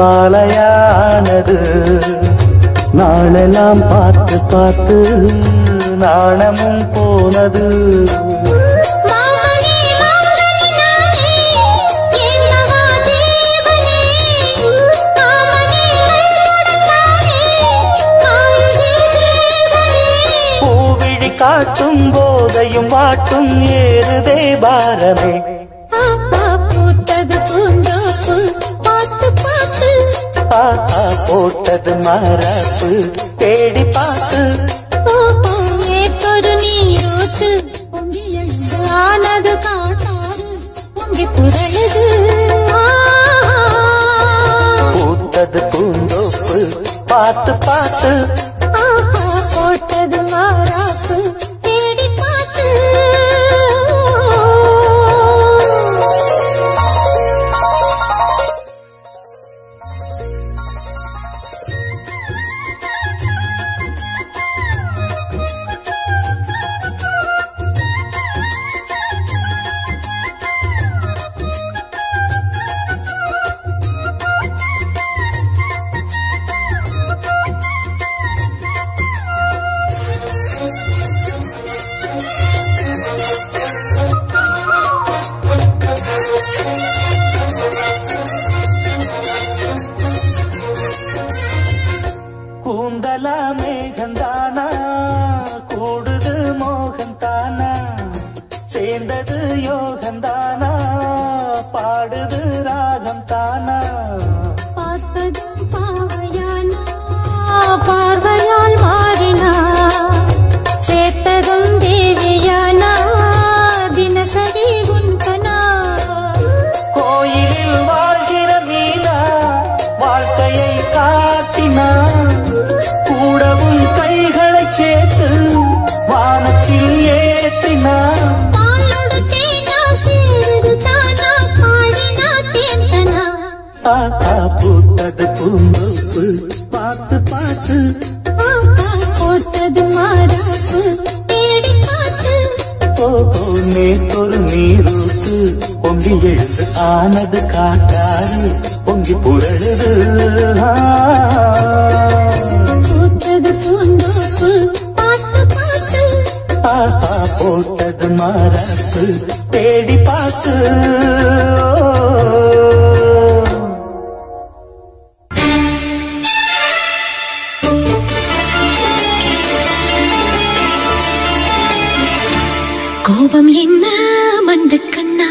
மாலையானது. நாளெல்லாம் பார்த்து பார்த்து நாணமும் போனது. காட்டும் போதையும் வாட்டும் ஏறுதே பாரமே. போட்டது மாறாப்பு. தேடி பார்த்து. நேத்தொரு நீரூத்து பொங்கி எழுந்து ஆனது காட்டாறு பொங்கி புரளுது ஆஹா. பூத்தது பூந்தோப்பு. பார்த்து பார்த்து. ஏற்றினா பாலோடு தேனா சேருது தானா பாடினா தேந்தனா ஆஹா பூத்தது பூந்தோப்பு பார்த்து பார்த்து. ஆஹா, போட்டது மாறாப்பு தேடி பார்த்து. ஓஹோ நேத்தொரு நீரூத்து பொங்கி எழுந்து ஆனது காட்டாறு பொங்கி புரழுது. ஆ. மாறாப்பு தேடி பார்த்து கோபம் என்ன மண்டு கண்ணா?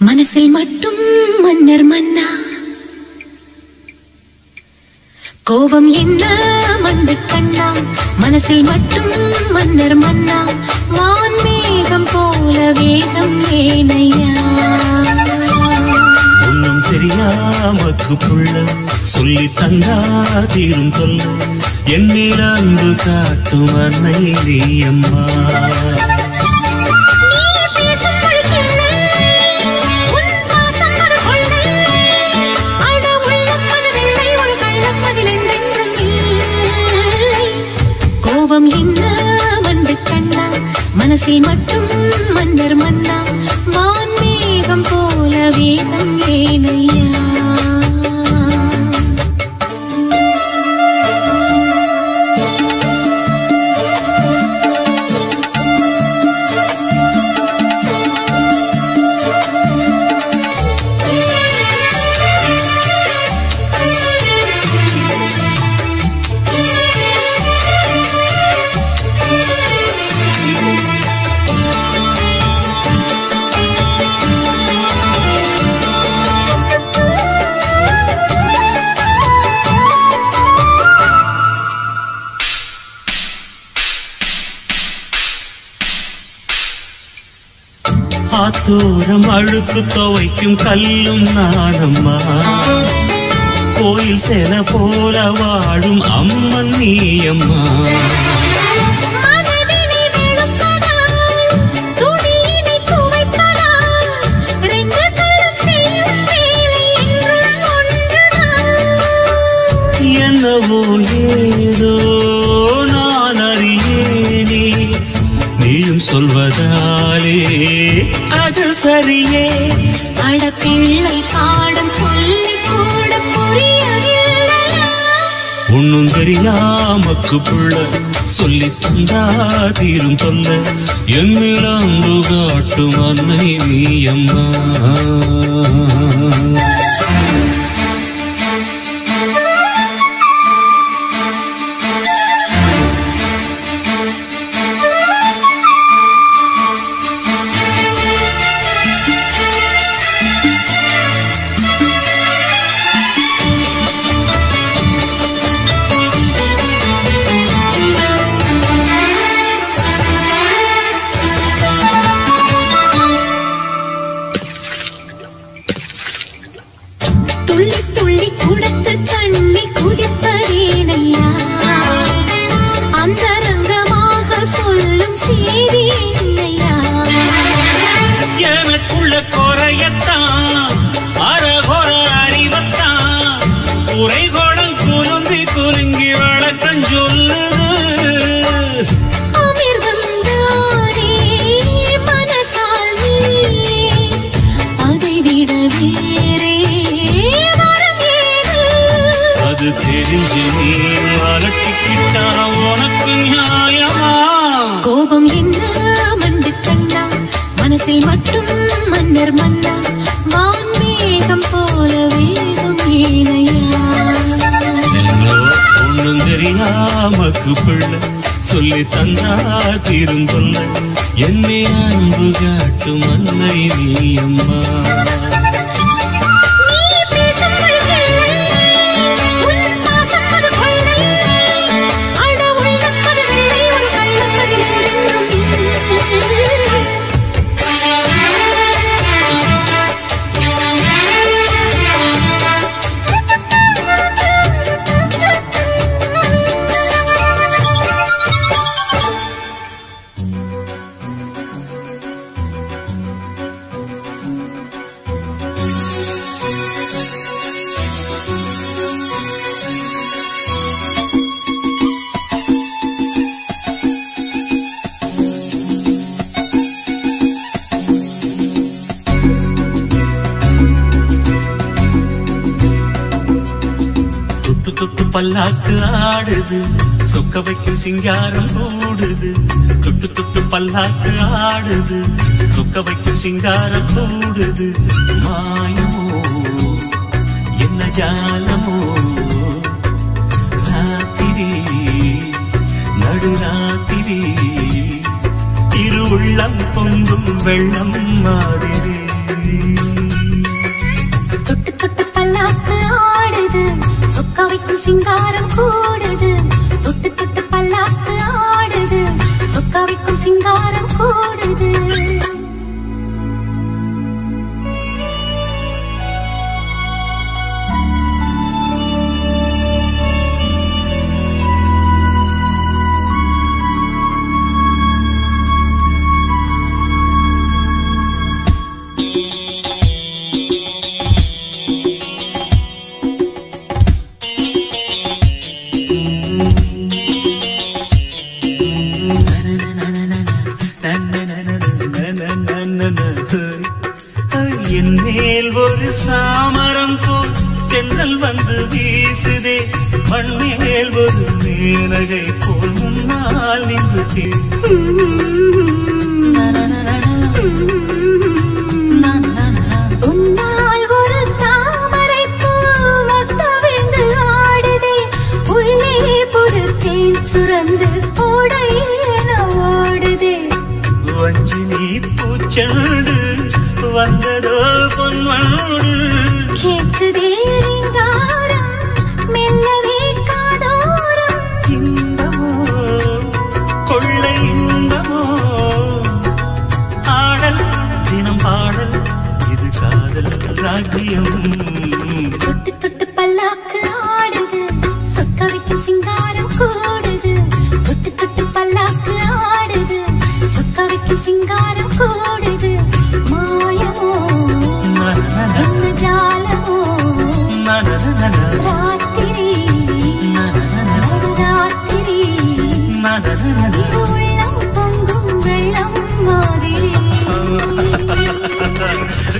மனசில் மட்டும் மன்னர் மன்னா? கோபம் என்ன? மண்டு கண்ணா மனசில் மட்டும் மன்னர் மன்னா வான்மேகம் போல வேகம் ஏனையா. ஒன்னும் தெரியாமக்கு புள்ள சொல்லி தந்தா தீரும் தொல்ல. என்னிடம் காட்டும் அன்னை அம்மா. மனசில் மட்டும் மன்னர் மன்னா வான்மேகம் போல வேகம் ஏனையா. அழுக்கு துவைக்கும் கல்லும் நானம்மா. கோயில் செல போல வாழும் அம்மன் நீயம்மா. நீயும் சொல்வதாலே. அது சரியே. அட பிள்ளை பாடம் சொல்லி கூட புரியவில்லையா? ஒண்ணும் தெரியாமக்கு புள்ள சொல்லி தந்தா தீரும் சொல்ல என்னில் அன்பு காட்டும் அன்னை நீ அம்மா. Sí. மன்னர் மன்னா வான்மேகம் போல வேகம் ஏனையா. என்னோ தெரியாமக்கு பிள்ளை சொல்லி தந்தா தீரும் என்னை அன்பு காட்டும் அன்னை நீ அம்மா. பல்லாக்கு ஆடுது. சொக்க வைக்கும் சிங்காரம் கூடுது தொட்டு தொட்டு பல்லாக்கு ஆடுது. சொக்க வைக்கும் சிங்காரம் கூடுது மாயமோ? என்ன ஜாலமோ? ராத்திரி நடுராத்திரி. இரு உள்ளம் பொங்கும் வெள்ளம் மாறி சிங்காரம் கூடுது மண்மேல் ஒரு மேலகை போல் முன்னால் நின்று தே- உன்னால் ஒரு தாமரைப் பூ மொட்டவிழ்ந்து ஆடுதே. உள்ளே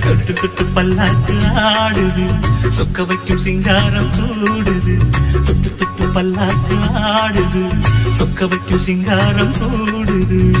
தொட்டு தொட்டு பல்லாக்கு ஆடுது. சொக்க வைக்கும் சிங்காரம் சூடுது. தொட்டு தொட்டு பல்லாக்கு ஆடுது. சொக்க வைக்கும் சிங்காரம் சூடுது.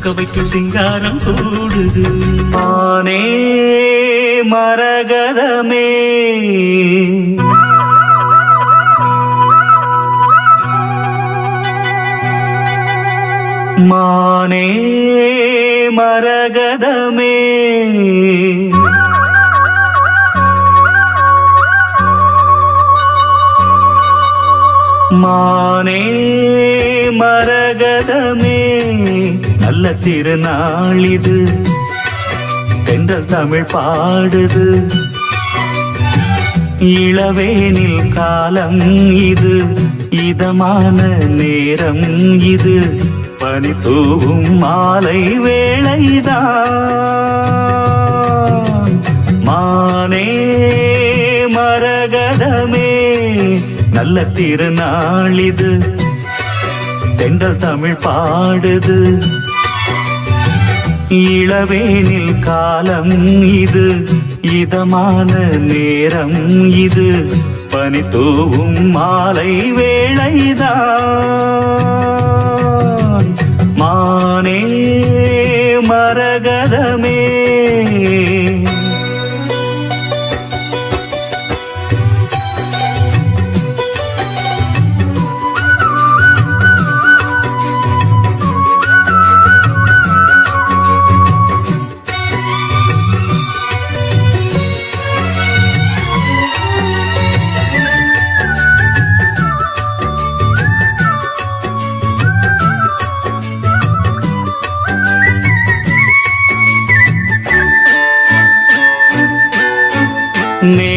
சொக்க வைக்கும் சிங்காரம் கூடுது மானே மரகதமே. மானே மரகதமே. மானே நல்ல திருநாள் இது. தென்றல் தமிழ் பாடுது. இளவேனில் காலம் இது. இதமான நேரம் இது. பனி தூவும் மாலை வேளைதான். மானே மரகதமே நல்ல திருநாள் இது. தென்றல் தமிழ் பாடுது. இளவேனில் காலம் இது இதமான நேரம் இது. பனி தூவும் மாலை வேளைதான். மானே மரகதமே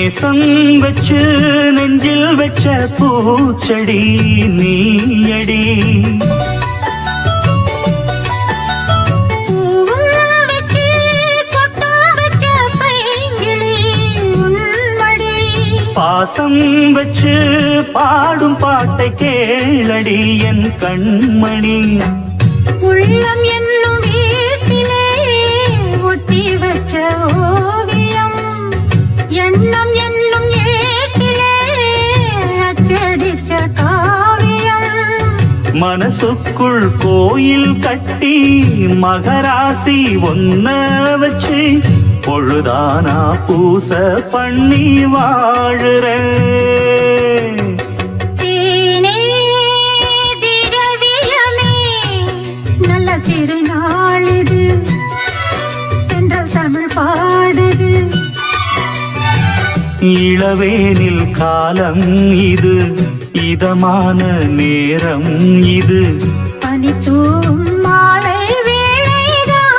நேசம் வச்சு நெஞ்சில் வச்ச பூச்செடி நீயடி. பாசம் வச்சு பாடும் பாட்டை கேளடி என் கண்மணி. உள்ளம் மனசுக்குள் கோயில் கட்டி மகராசி ஒன்ன வச்சு பொழுதானா பூச பண்ணி பாடுது இளவேனில் காலம் இது. இதமான நேரம் இது. பனித்தூவும் மாலை வேளைதான்.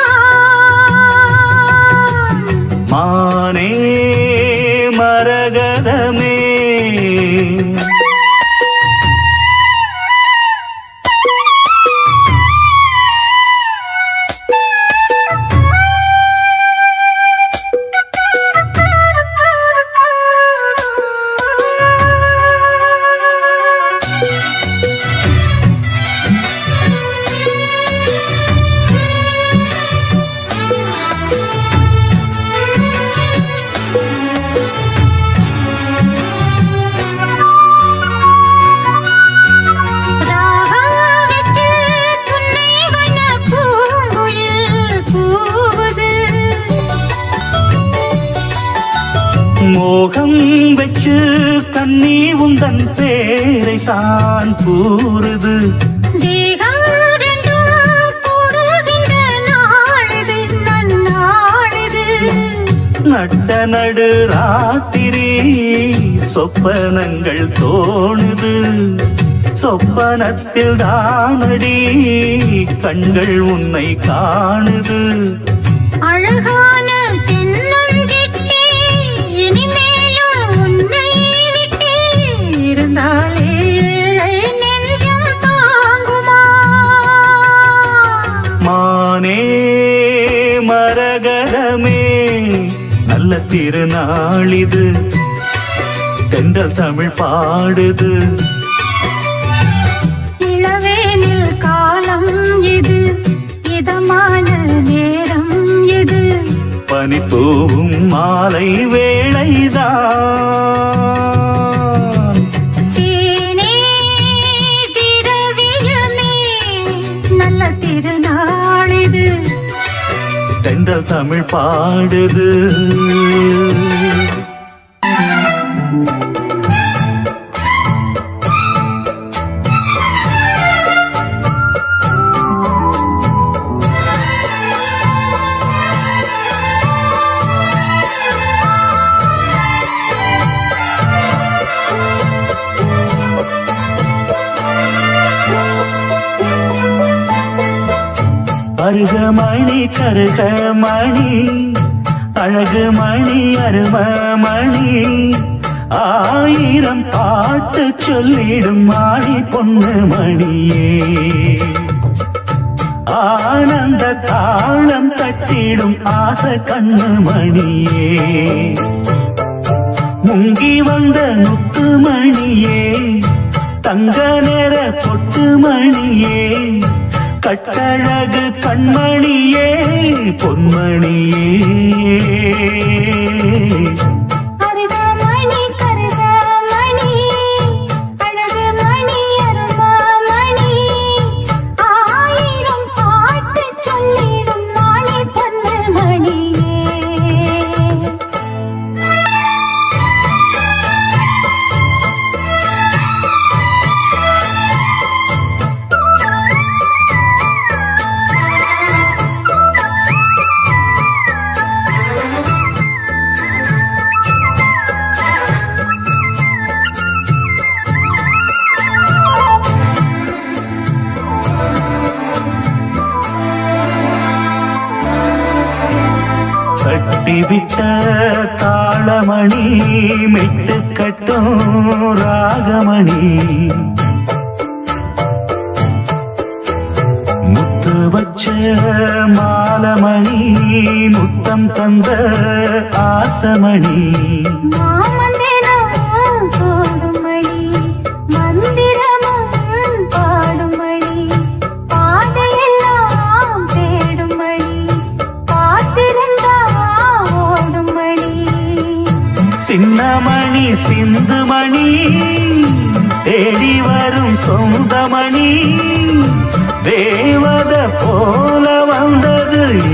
மோகம் வச்சு கண்ணி உந்தன் பேரை தான் கூறுது. நட்ட நடு ராத்திரி சொப்பனங்கள் தோணுது. சொப்பனத்தில் தானடி கண்கள் உன்னை காணுது. நல்ல திருநாளிது. தென்றல் தமிழ் பாடுது. இளவேனில் காலம் இது இதமான நேரம் இது. பனித்தூவும் மாலை வேளைதான். தென்றல் தமிழ் பாடுது. அருகமணி கருகமணி அழகு மணி அரும மணி. ஆயிரம் பாட்டு சொல்லிடும் மாணி பொண்ணு மணியே. ஆனந்த தாளம் தட்டிடும் ஆசை கண்ணு மணியே. முங்கி வந்த முத்து மணியே தங்க நேர பொட்டு மணியே. கட்டழகு கண்மணியே பொன்மணியே.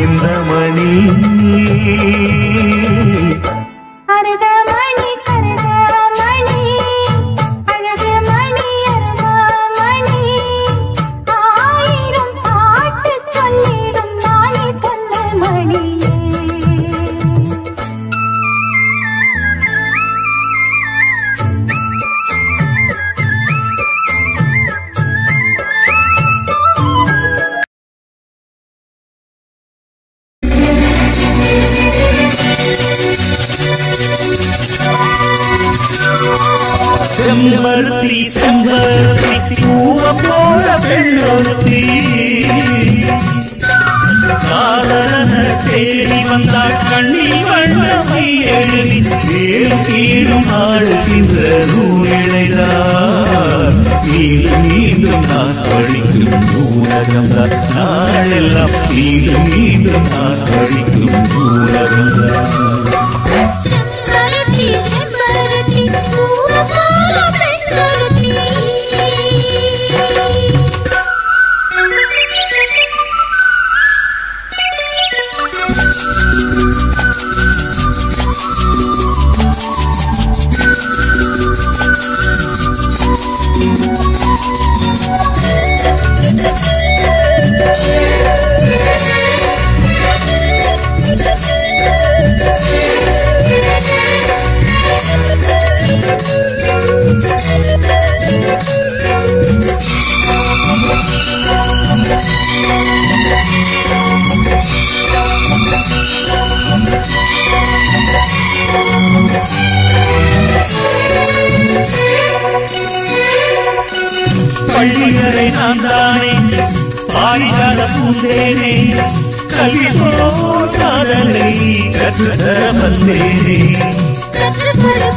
இந்த மணி നാളെല്ലാം വീണ്ടും വീണ്ടും ആ കഴിക്കും മൂലമുള്ള நானே தானே பூந்தேனே? கவி போல் காதலை கற்றுத்தர வந்தேனே. கற்றுக்கொடு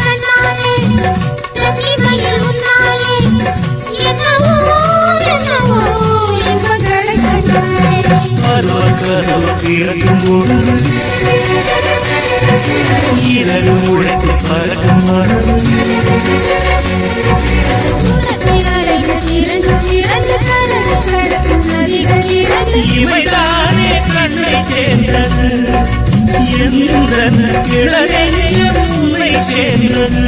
உழைத்து பறக்கும் மனது இவைதானே கண்ணை சேர்ந்தது. எந்த கிழமையும் உன்னை சேர்ந்தது.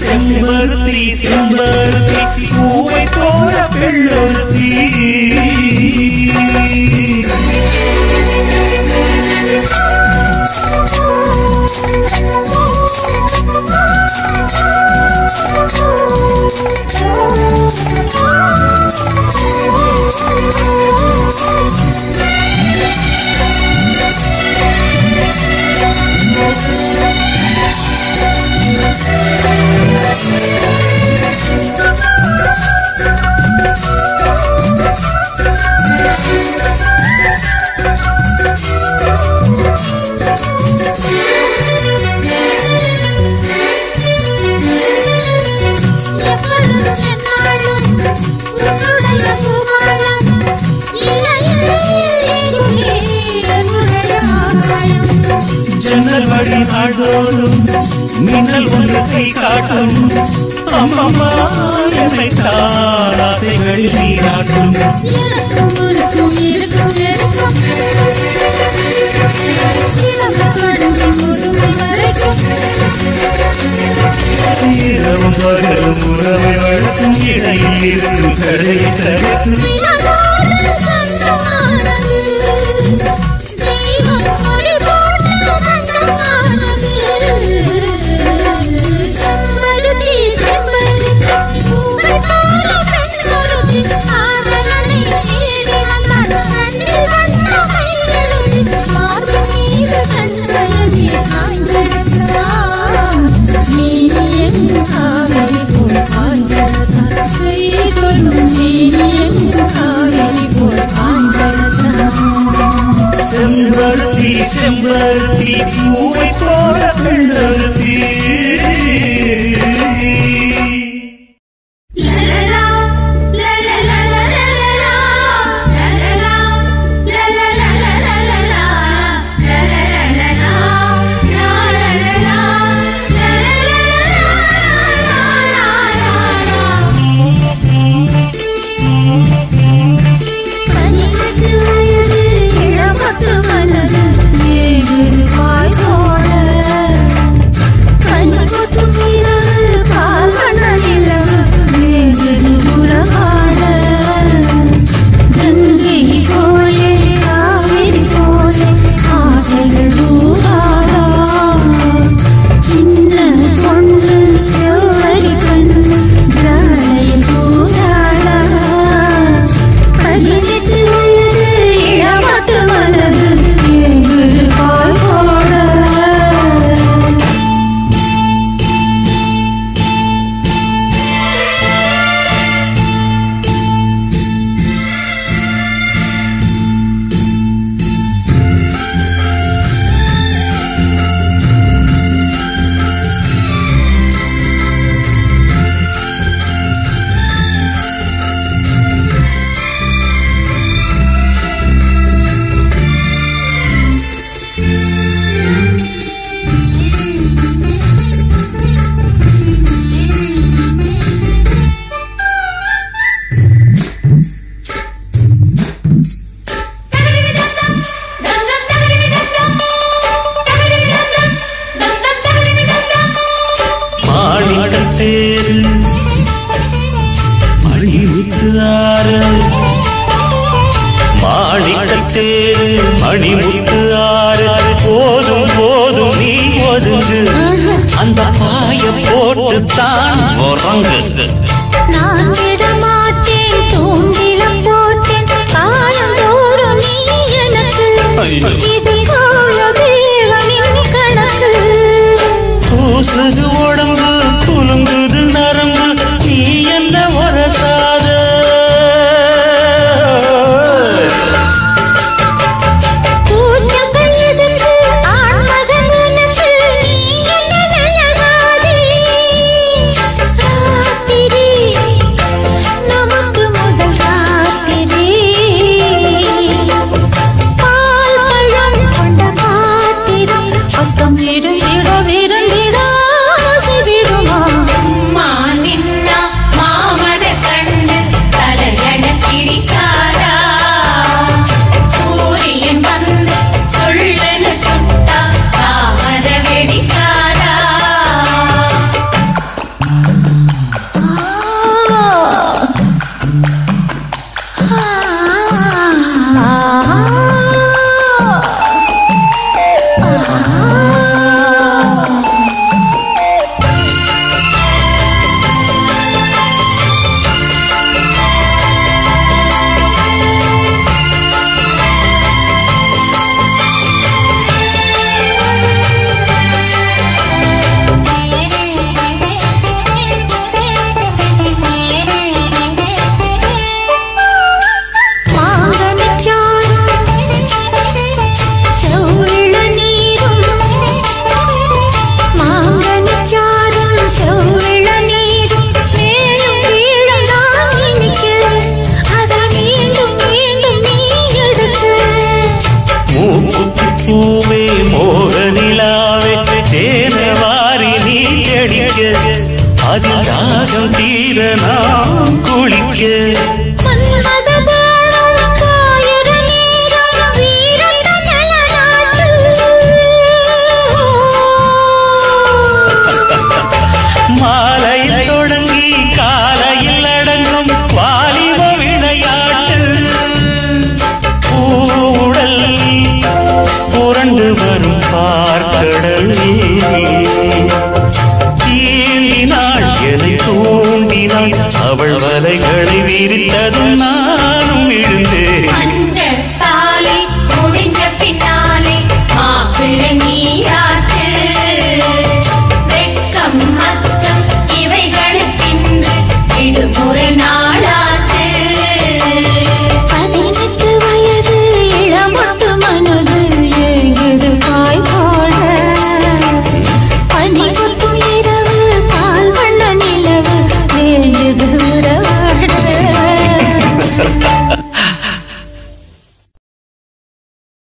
செம்பருத்தி செம்பருத்தி பூவை போல பெண்ணொருத்தி ஜன்னல் தான் நீராட்டும் இரவும் பகலும் உறவை வளர்க்கும் இடையில் இருக்கும் கடையை தடுக்கும் செம்பருத்தி செம்பருத்தி பூவை போல செம்பருத்தி Usju